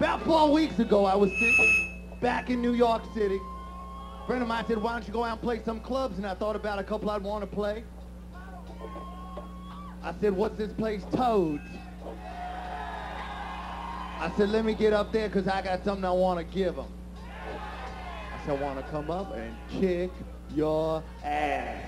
About four weeks ago, I was sitting back in New York City. A friend of mine said, why don't you go out and play some clubs? And I thought about a couple I'd want to play. I said, what's this place? Toads. I said, let me get up there because I got something I want to give them. I said, I want to come up and kick your ass.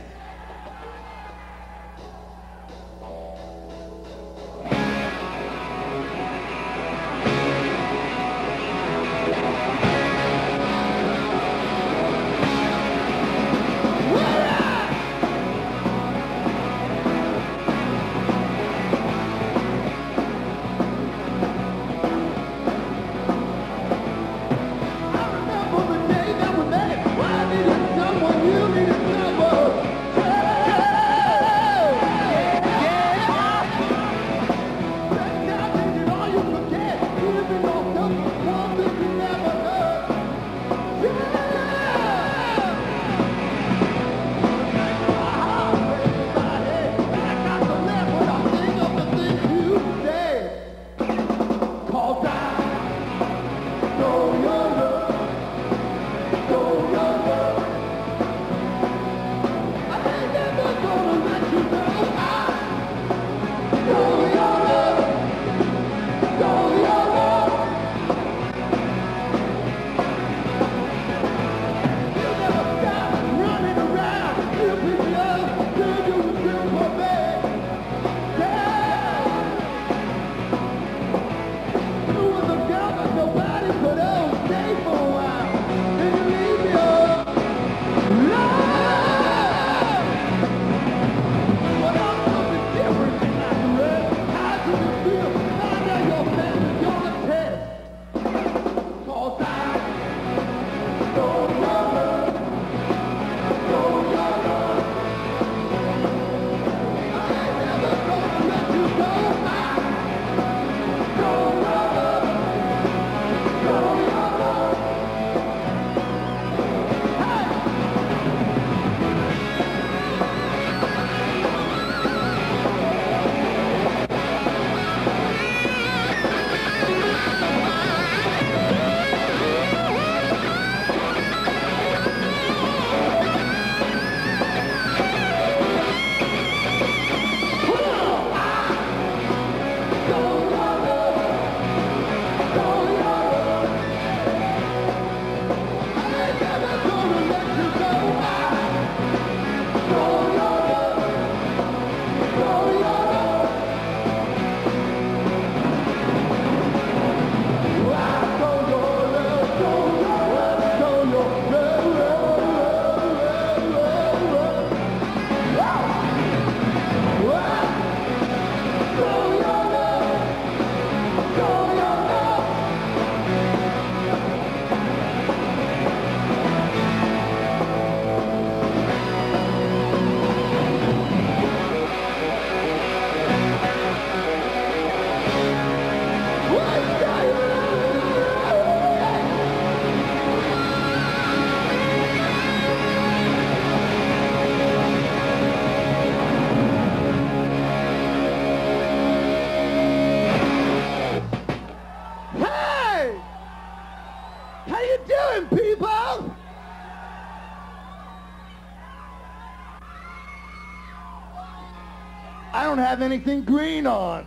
Have anything green on.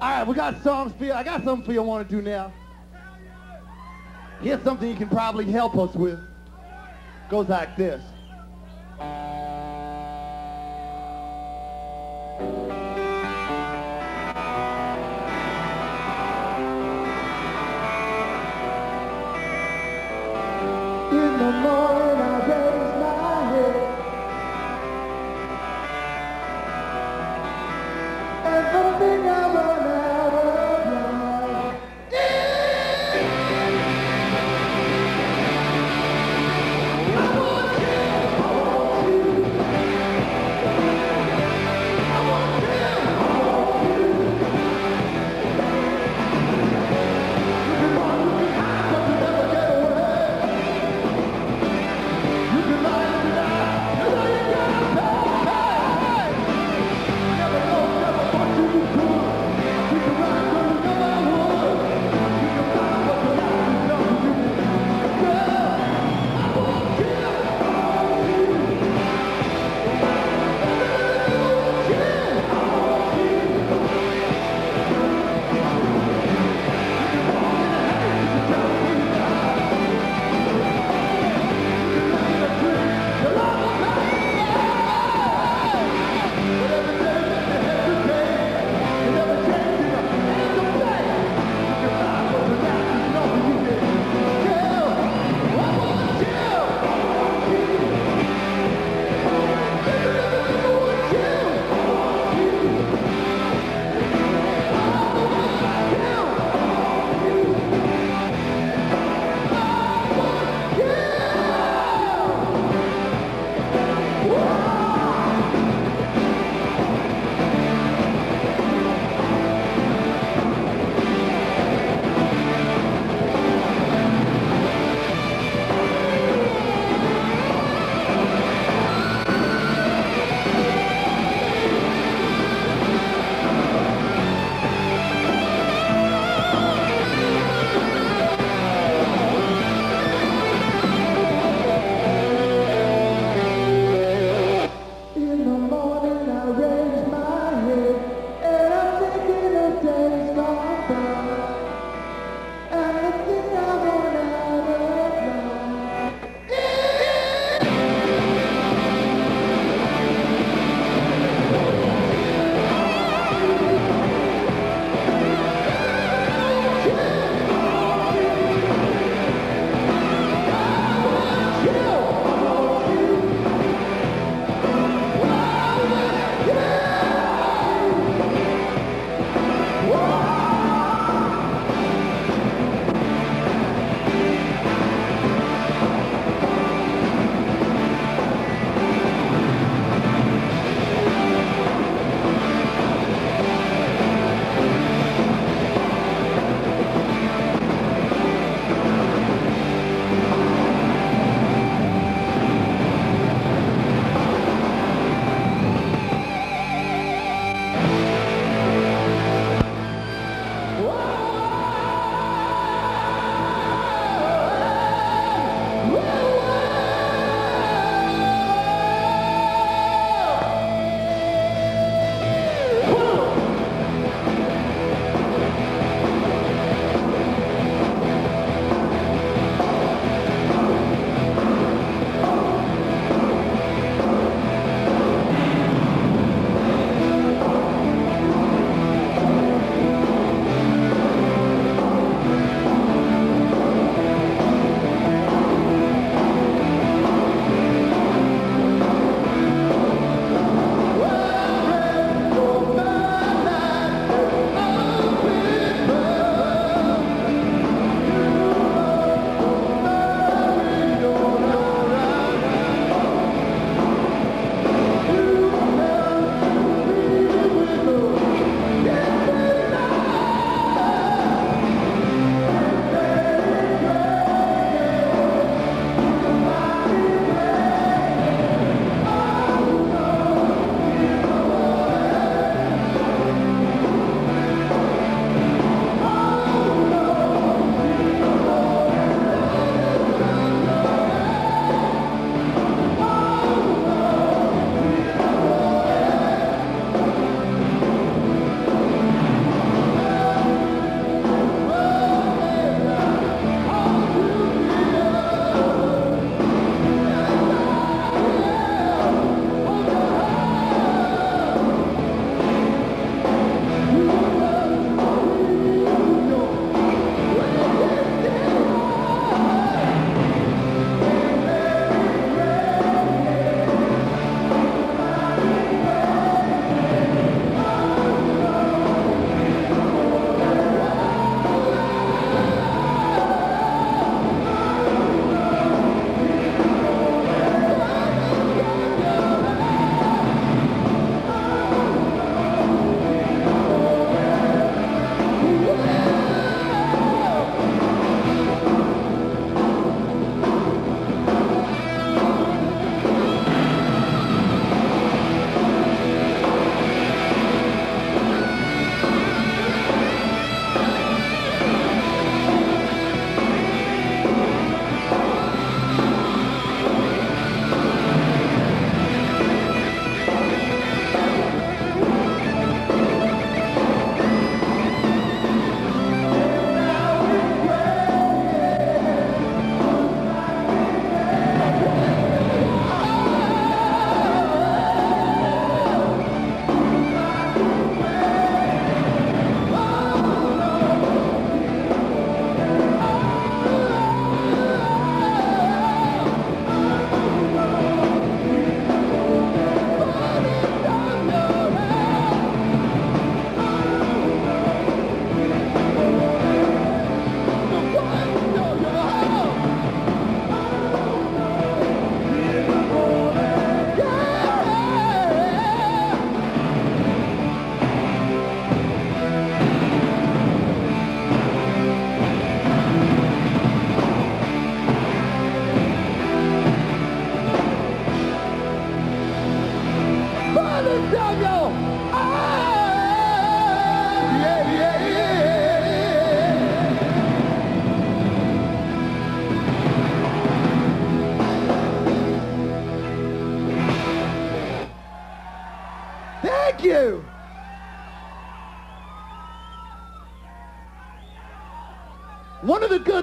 All right, we got songs for you. I got something for you I want to do now. Here's something you can probably help us with. Goes like this.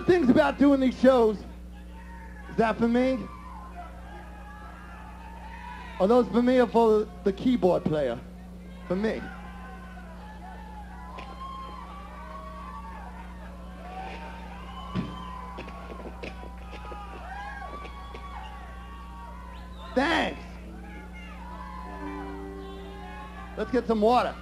Things about doing these shows is that for me, are those for me or for the keyboard player? For me. Thanks. Let's get some water.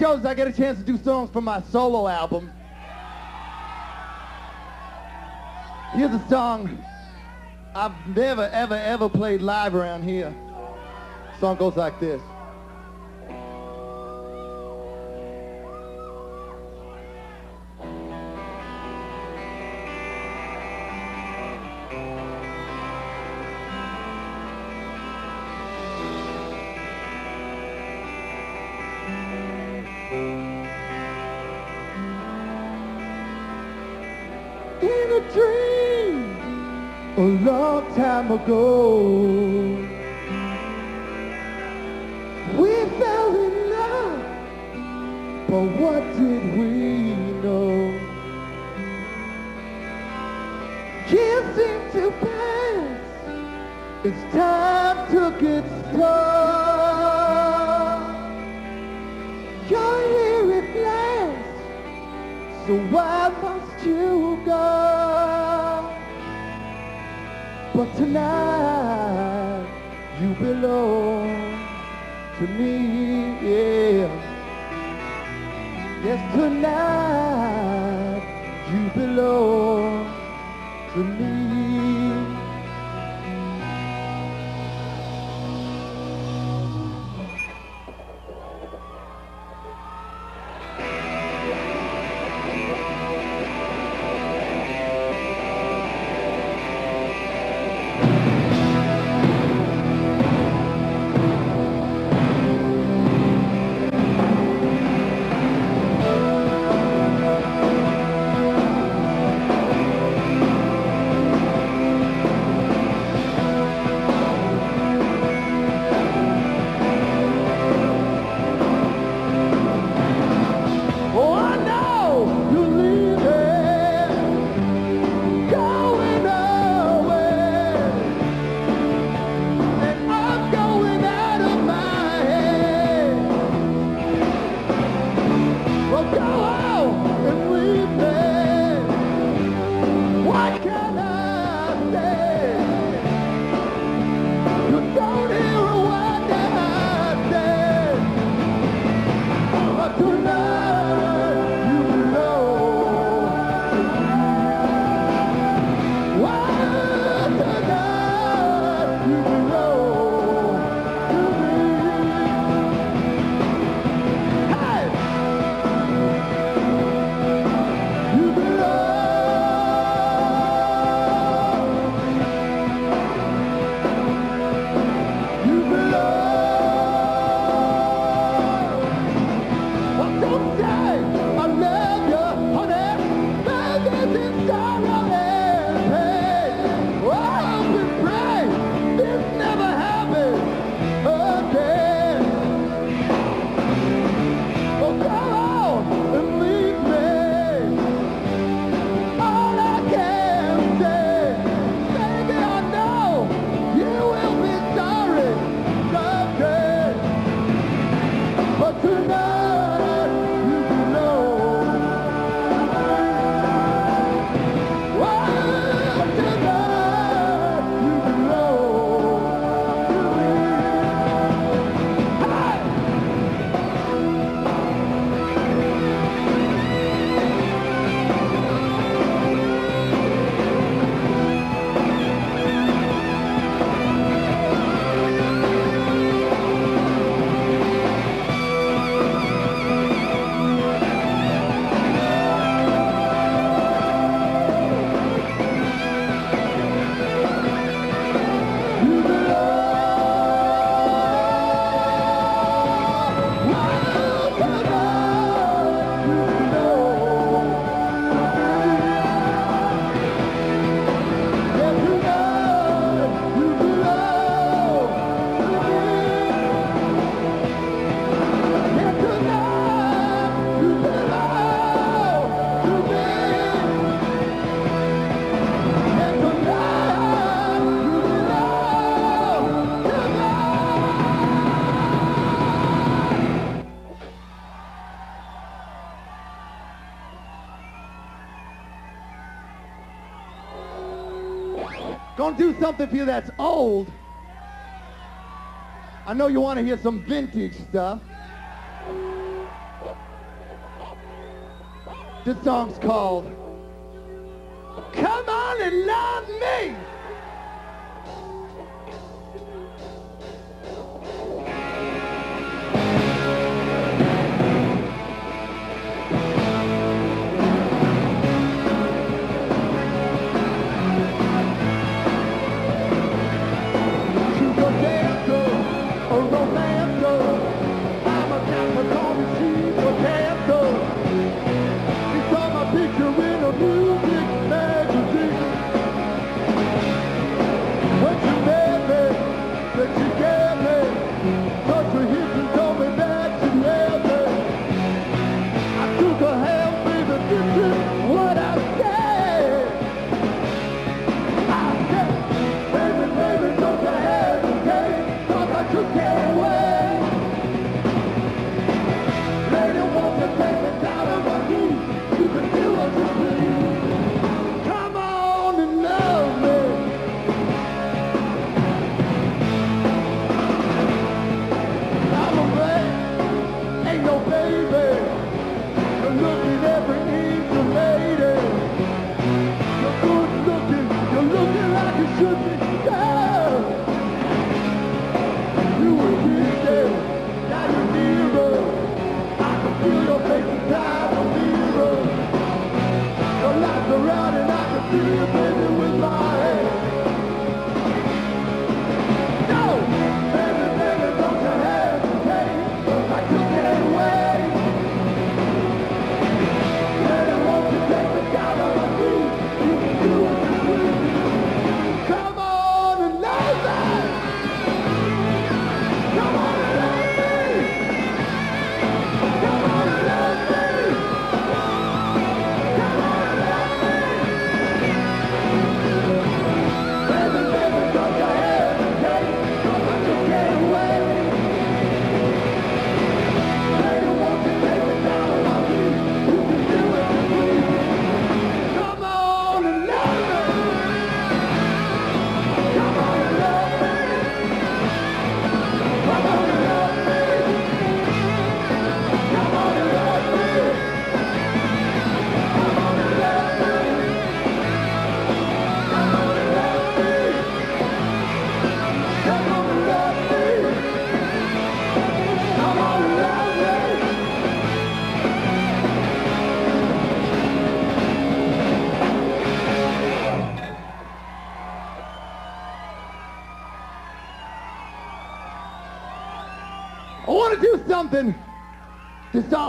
Shows I get a chance to do songs from my solo album. Here's a song I've never, ever, ever played live around here. The song goes like this. Ago. something for you that's old. I know you want to hear some vintage stuff. This song's called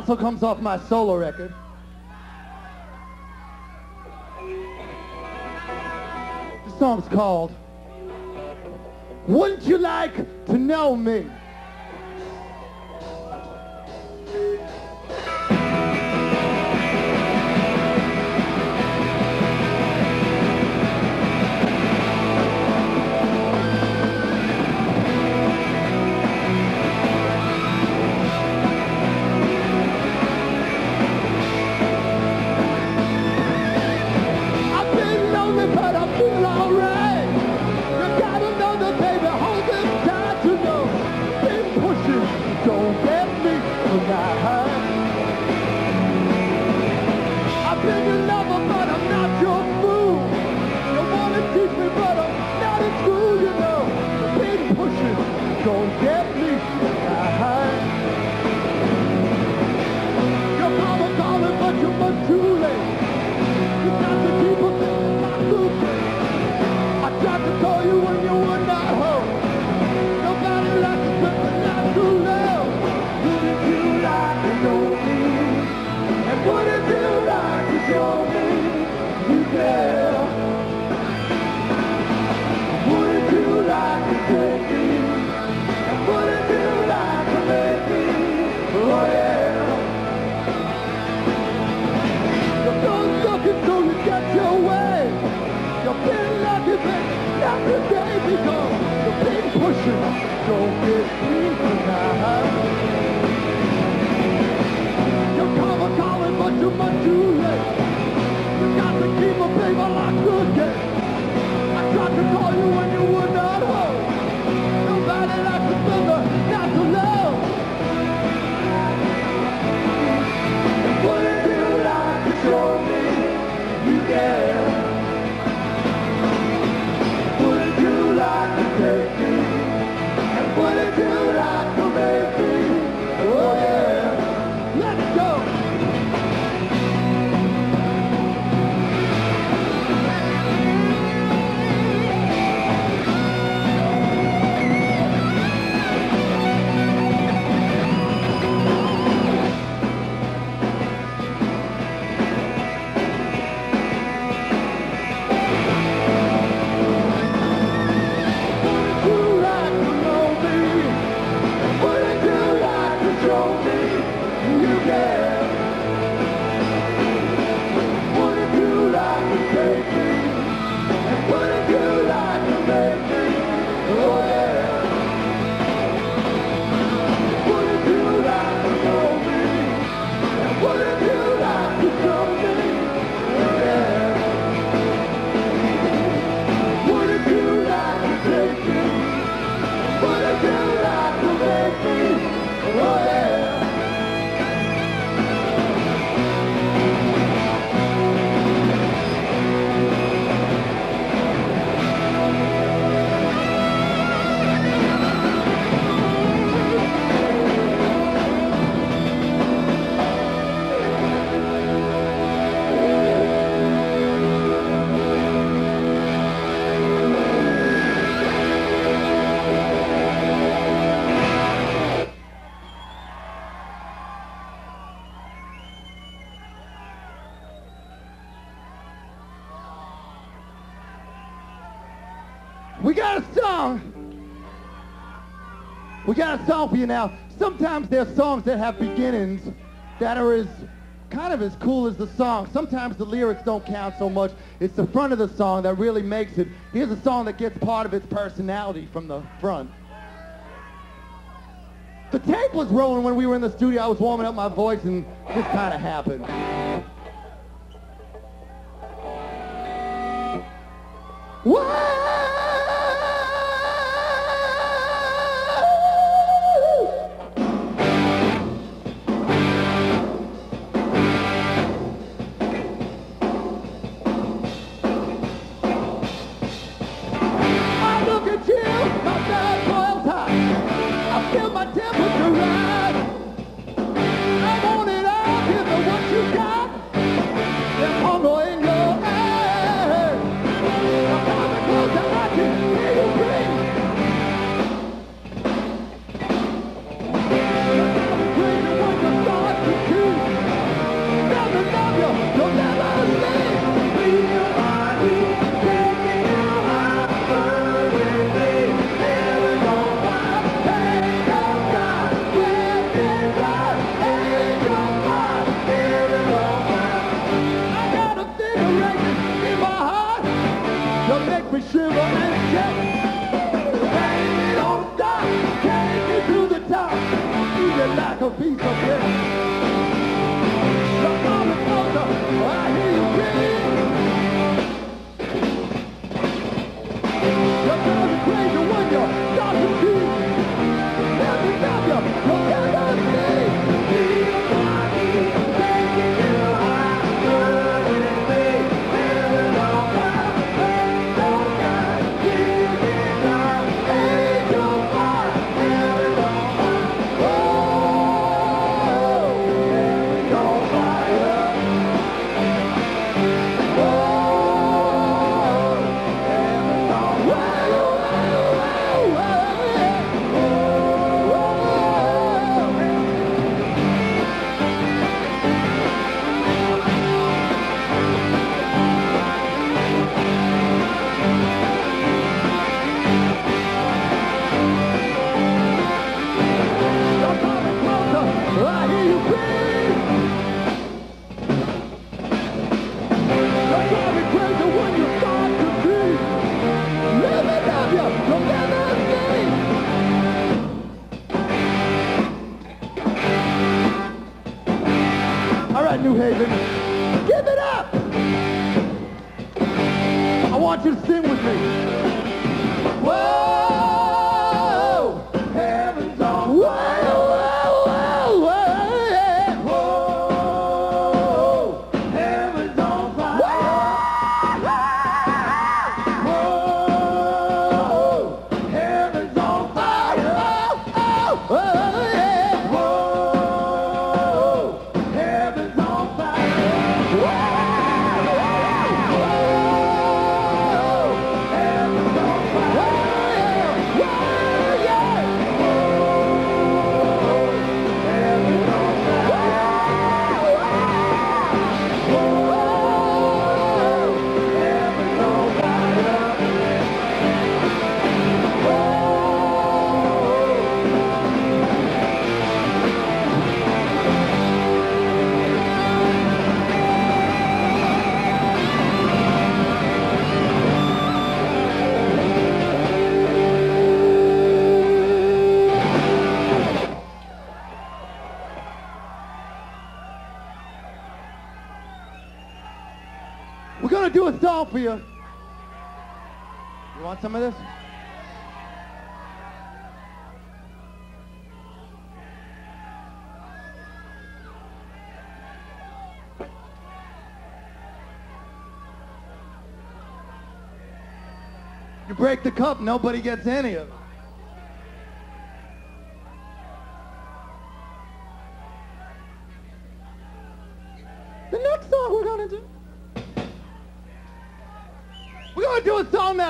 also comes off my solo record. The song's called Wouldn't You Like to Know Me? Got a song for you now. Sometimes there's songs that have beginnings that are as kind of as cool as the song. Sometimes the lyrics don't count so much. It's the front of the song that really makes it. Here's a song that gets part of its personality from the front. The tape was rolling when we were in the studio. I was warming up my voice and this kind of happened. You. You want some of this? You break the cup, nobody gets any of it.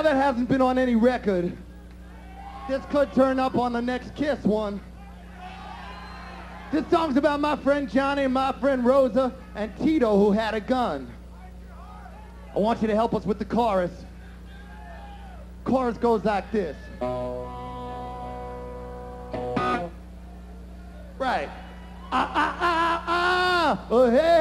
Now that hasn't been on any record. This could turn up on the next Kiss one. This song's about my friend Johnny my friend Rosa and Tito who had a gun. I want you to help us with the chorus. Chorus goes like this. Right. Ah, ah, ah, ah. Oh, hey.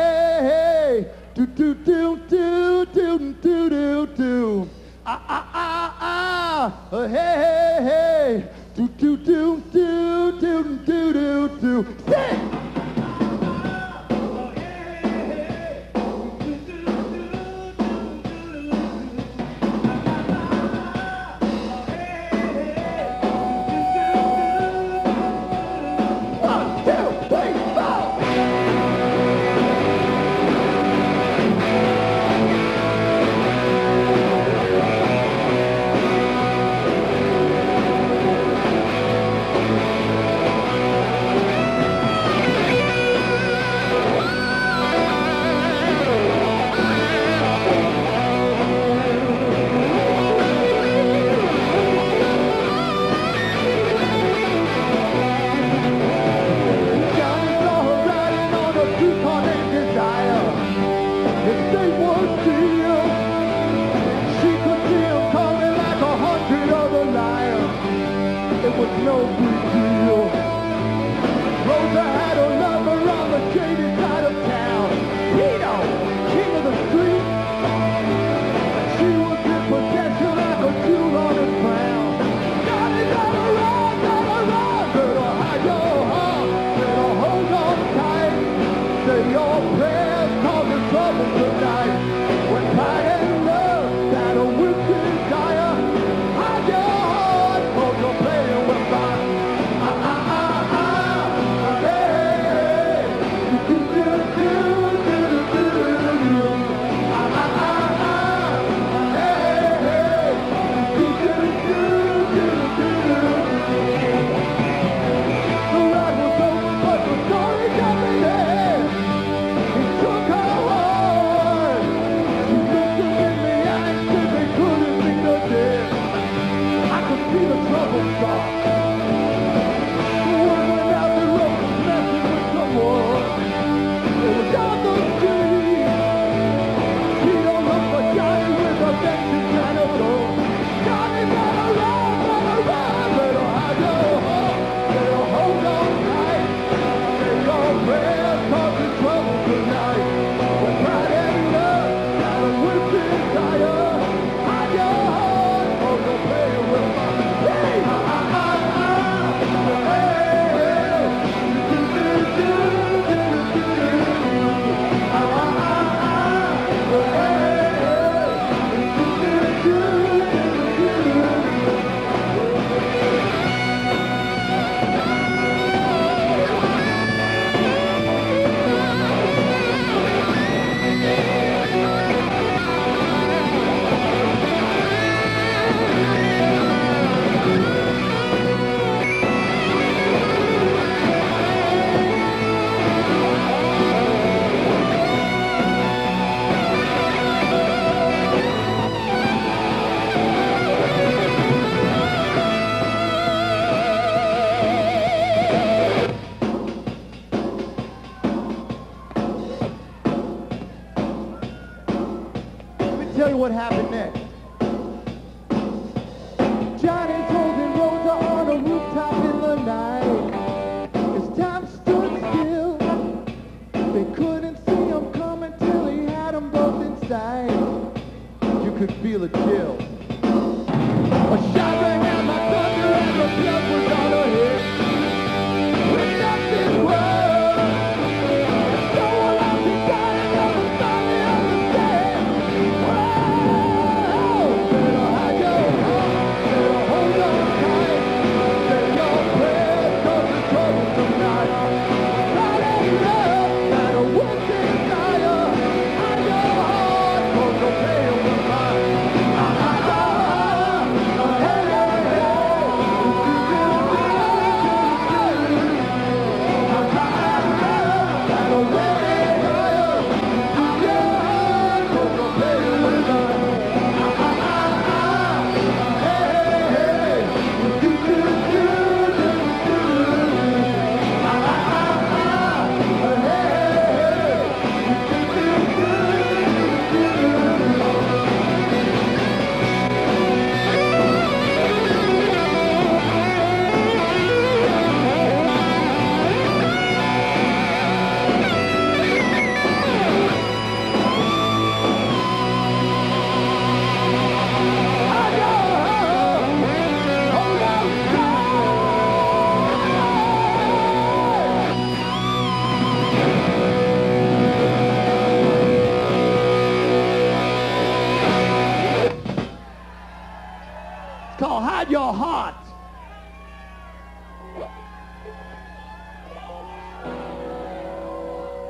called Hide Your Heart.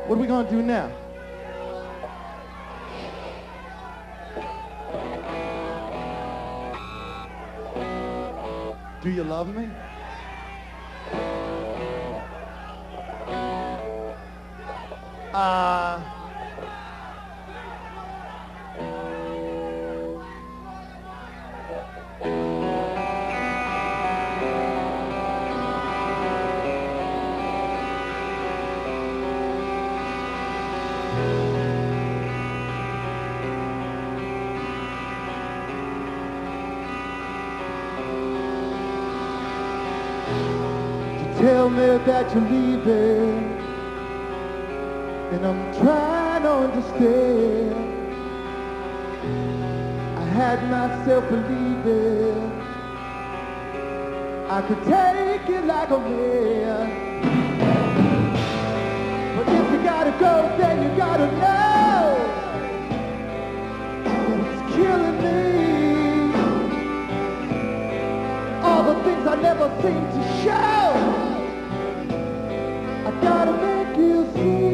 What are we going to do now? Do you love me? Uh... tell me that you're leaving. And I'm trying to understand. I had myself believing. I could take it like a man. But if you gotta go, then you gotta know It's killing me. All the things I never seem to show you please.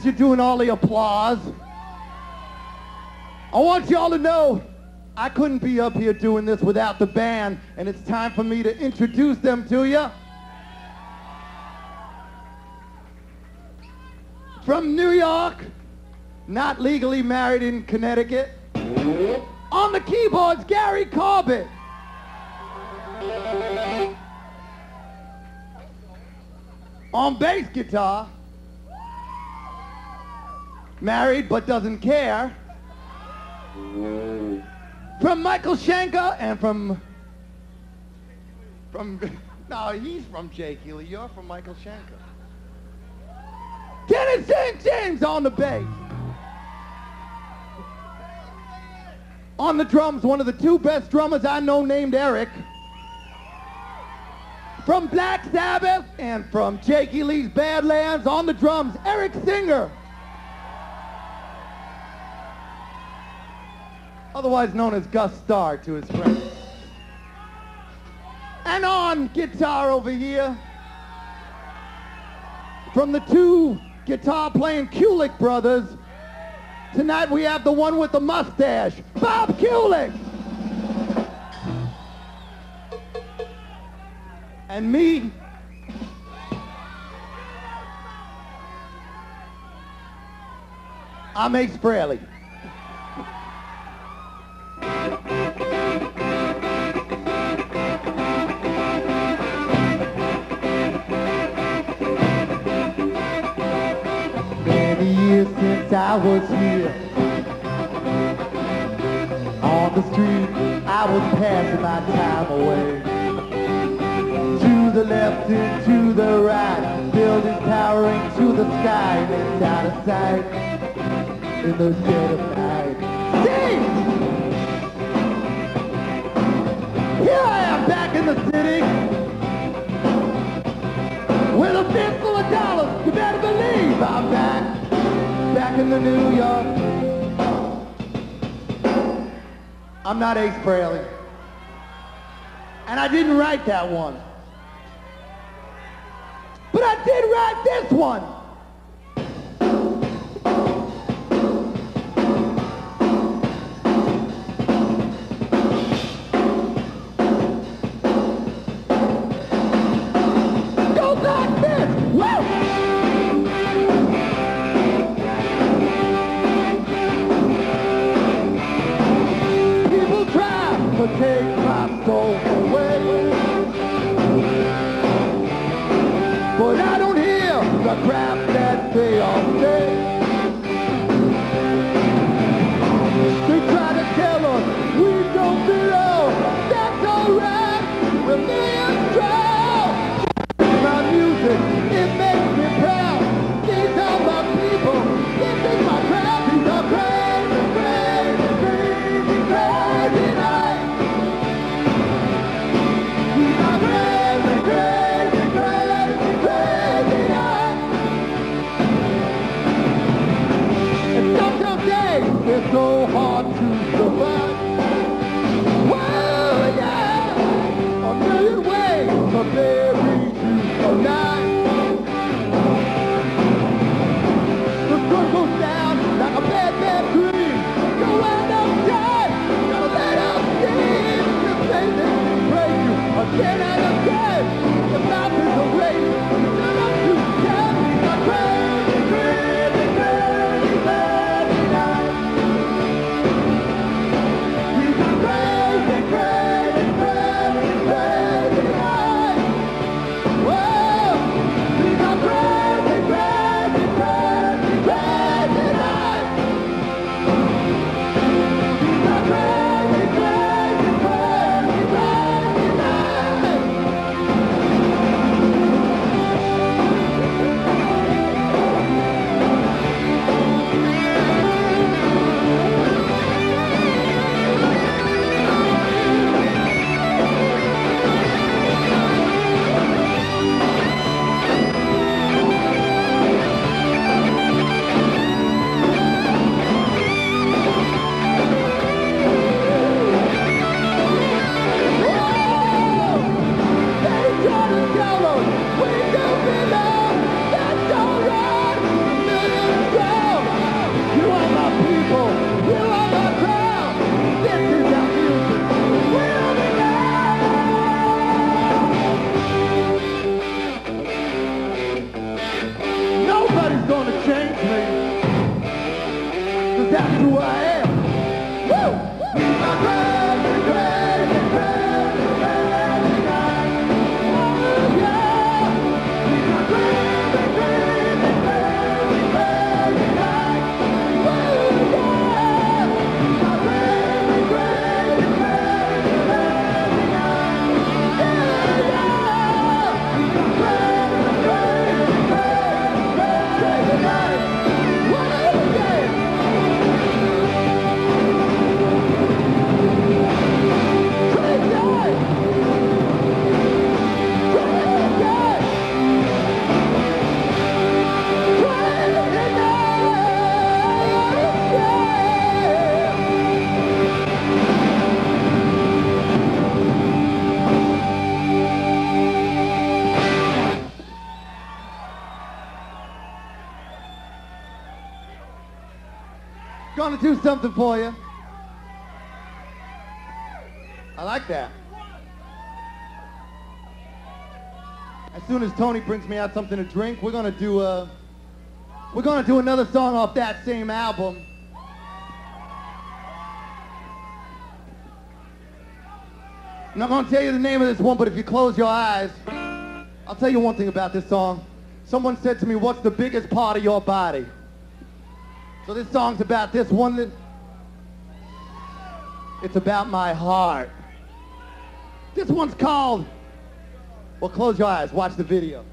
Since you're doing all the applause, I want y'all to know I couldn't be up here doing this without the band, and it's time for me to introduce them to you. From New York, not legally married in Connecticut. On the keyboards, Gary Corbett. On bass guitar, married but doesn't care. From Michael Schenker and from from no, he's from Jake Healy. You're from Michael Schenker. Dennis St. James on the bass. On the drums, one of the two best drummers I know named Eric. From Black Sabbath and from Jake Lee's Badlands on the drums, Eric Singer. Otherwise known as Gus Starr to his friends. And on guitar over here, from the two guitar playing Kulick brothers, tonight we have the one with the mustache, Bob Kulick. And me, I'm Ace Frehley. Many years since I was here. On the street, I was passing my time away. To the left and to the right Buildings towering to the sky And out of sight. In the dead Here I am back in the city with a fistful of dollars. You better believe I'm back, back in the New York. I'm not Ace Frehley. And I didn't write that one. But I did write this one. Something for you. I like that. As soon as Tony brings me out something to drink, we're gonna do uh we're gonna do another song off that same album. I'm not gonna tell you the name of this one, but if you close your eyes, I'll tell you one thing about this song. Someone said to me, what's the biggest part of your body? So this song's about this one it's about my heart. This one's called Well close your eyes, watch the video.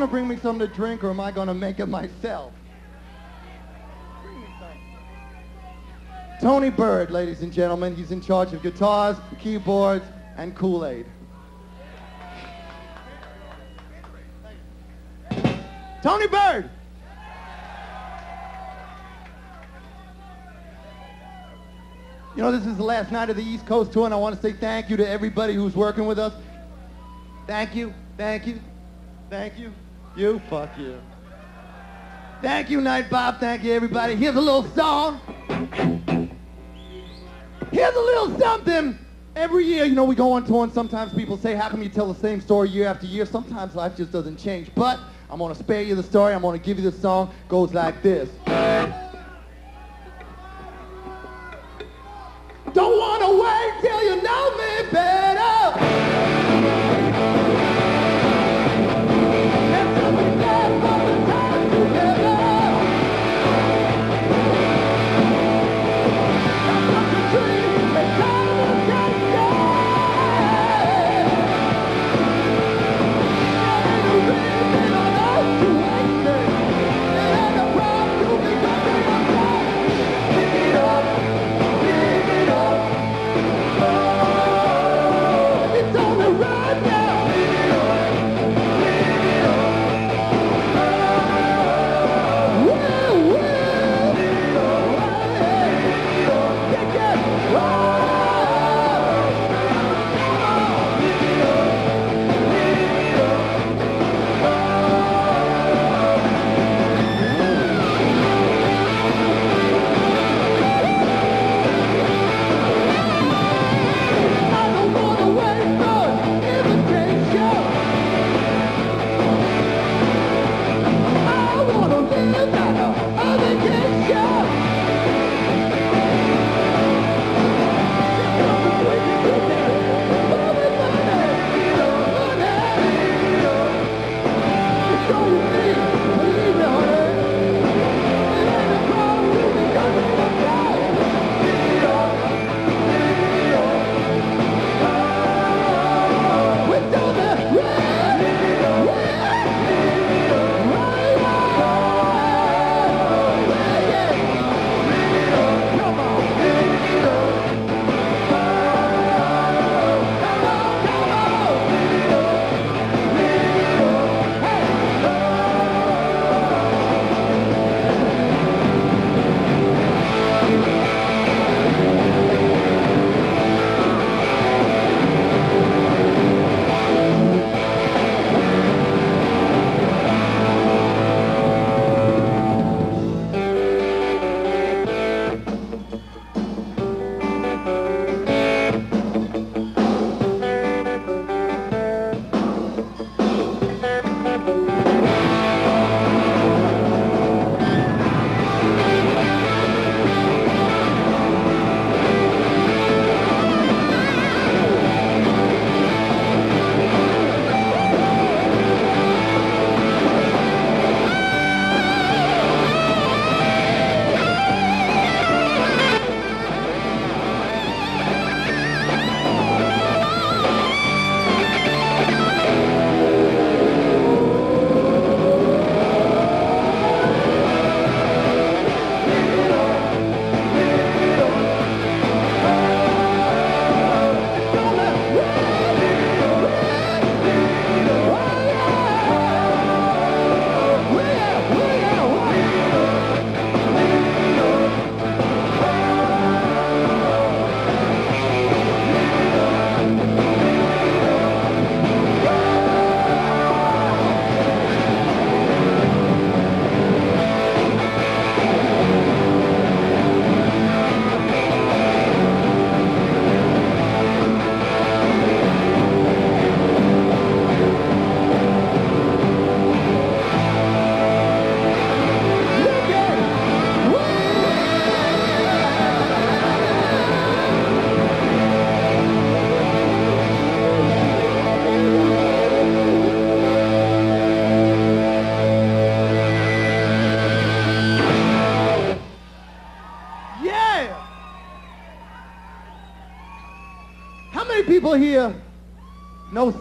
Going to bring me something to drink or am I going to make it myself? Tony Bird, ladies and gentlemen. He's in charge of guitars, keyboards, and Kool-Aid. Tony Bird! You know, this is the last night of the East Coast tour, and I want to say thank you to everybody who's working with us. Thank you, thank you, thank you. You, fuck you. Thank you, Nite Bob. Thank you, everybody. Here's a little song. Here's a little something. Every year, you know, we go on tour, and sometimes people say, how come you tell the same story year after year? Sometimes life just doesn't change. But I'm going to spare you the story. I'm going to give you the song. goes like this.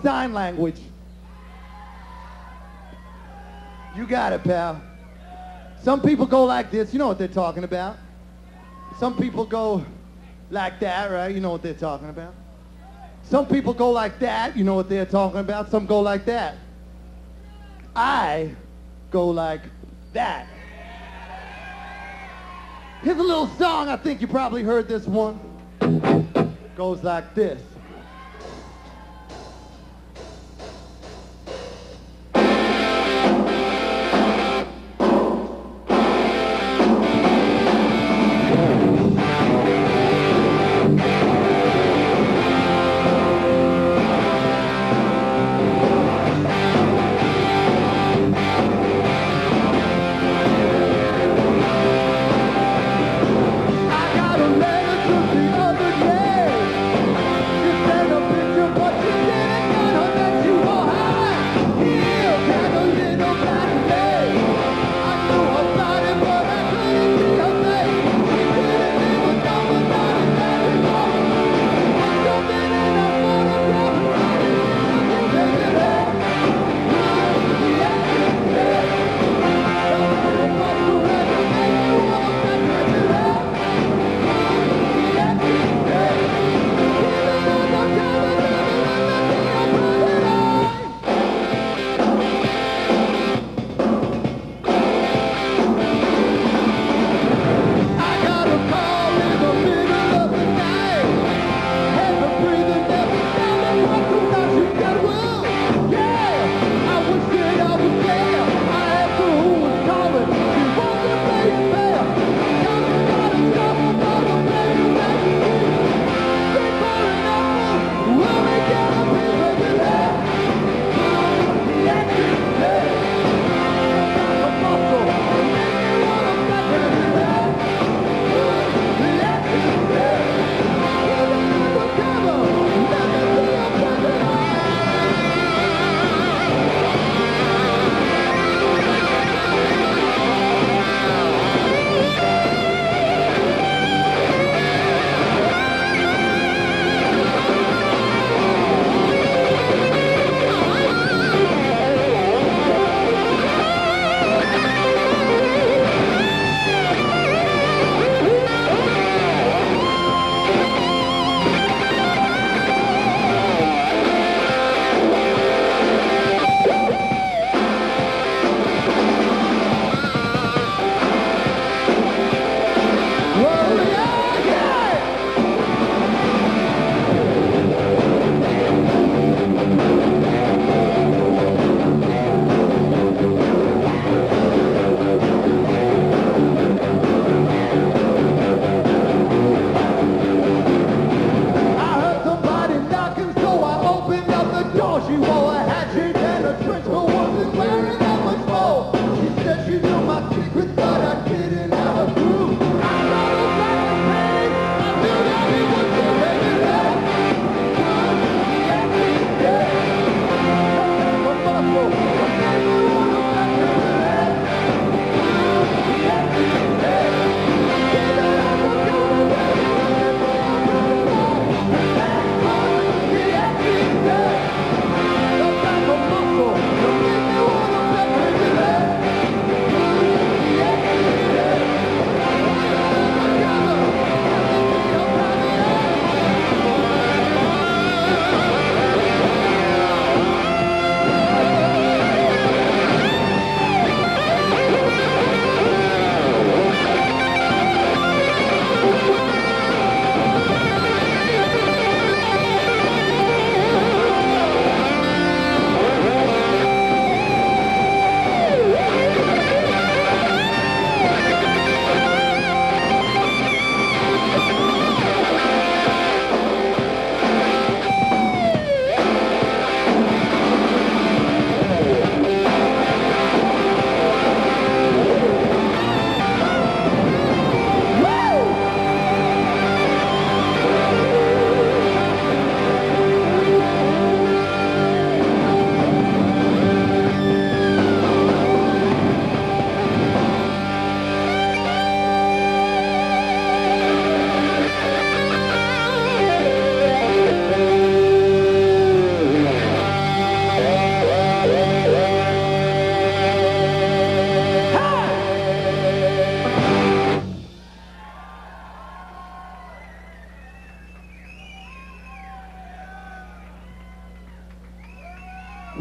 Sign language? You got it, pal. Some people go like this. You know what they're talking about. Some people go like that, right? You know what they're talking about. Some people go like that. You know what they're talking about. Some go like that. I go like that. Here's a little song. I think you probably heard this one. Goes like this.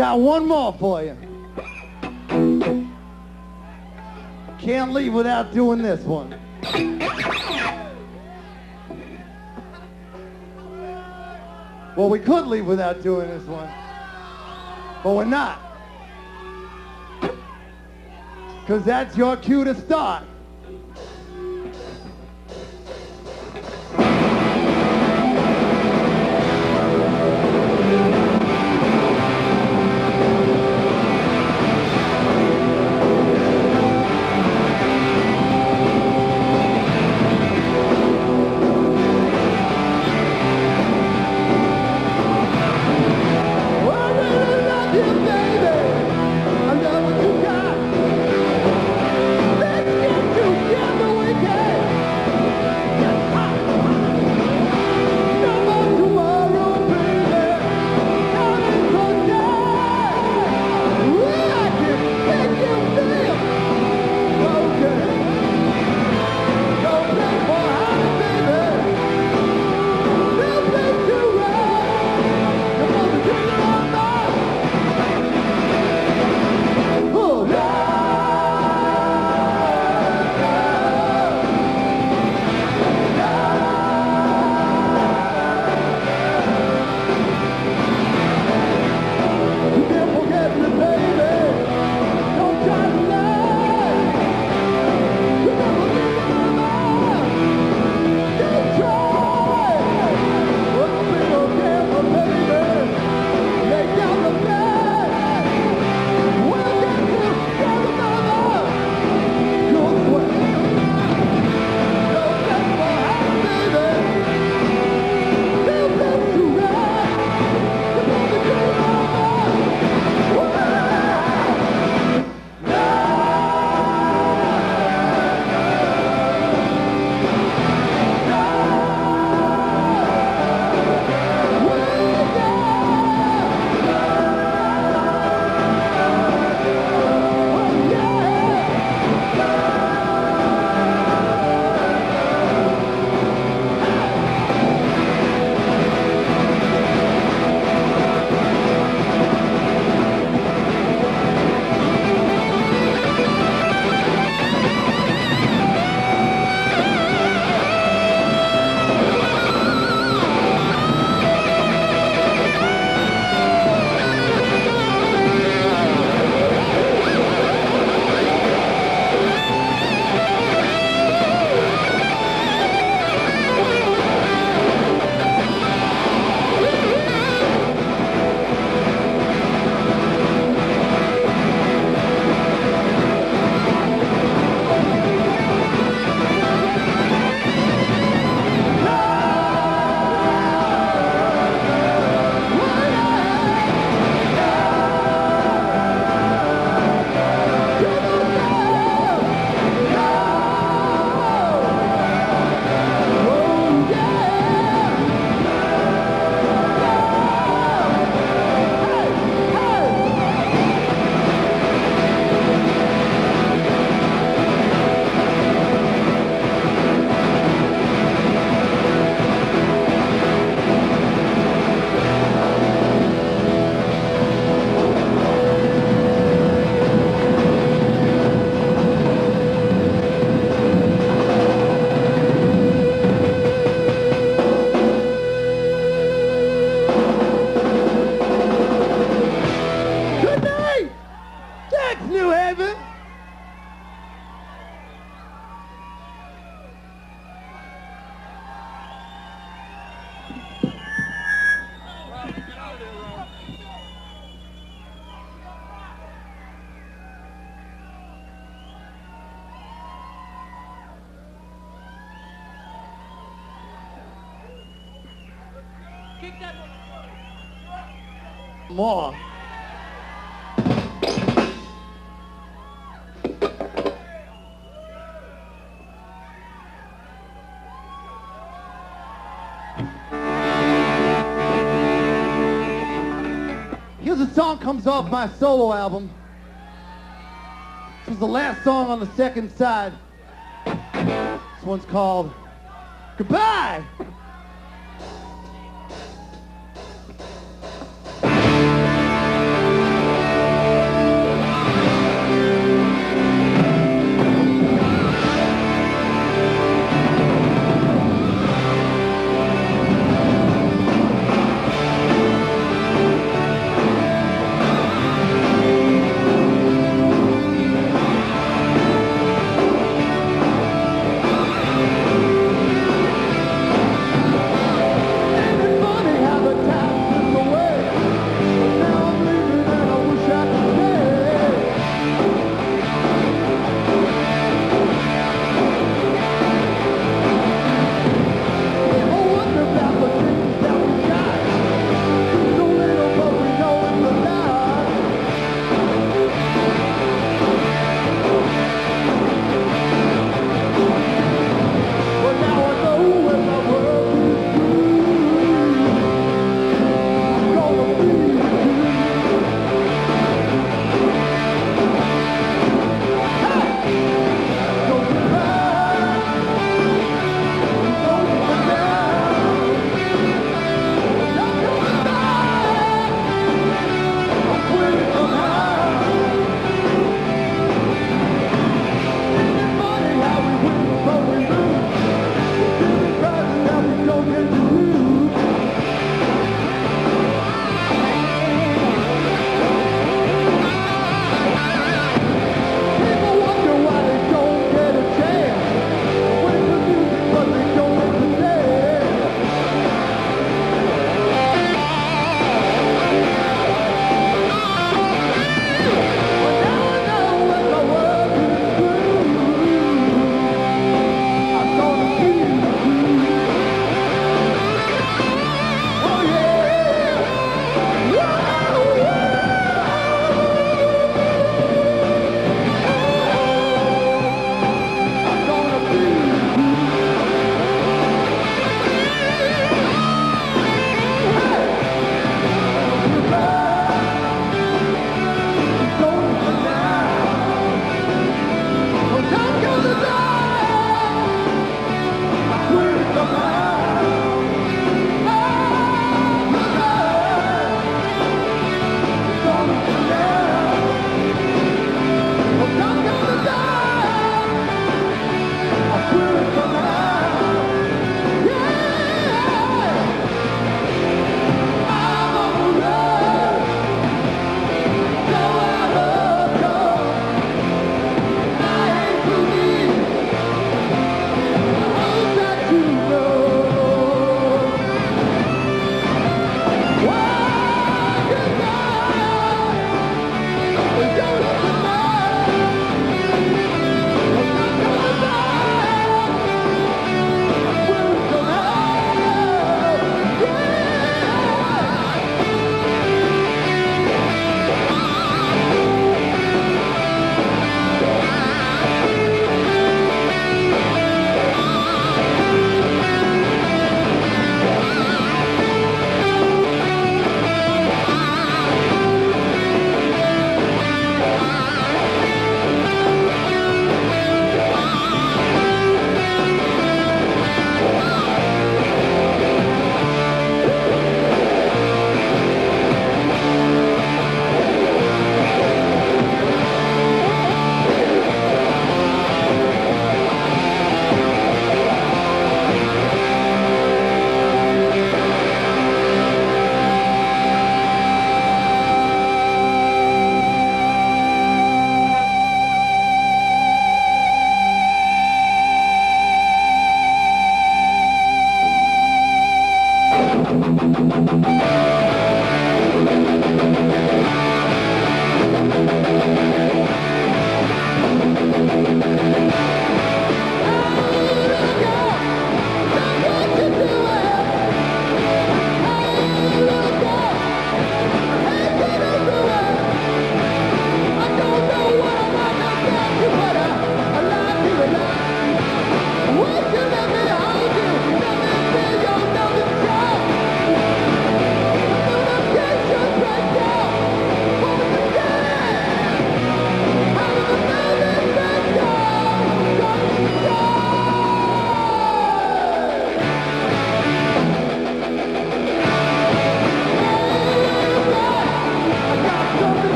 Got one more for you. Can't leave without doing this one. Well, we could leave without doing this one, but we're not. Because that's your cue to start. song comes off my solo album. This is the last song on the second side. This one's called Goodbye!